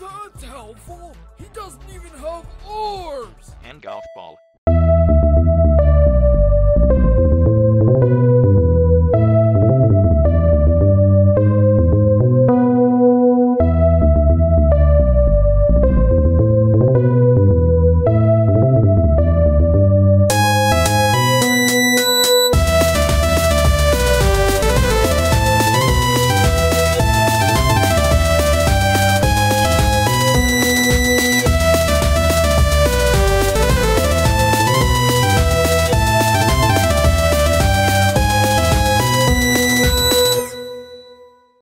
That's helpful. He doesn't even have oars. And golf ball.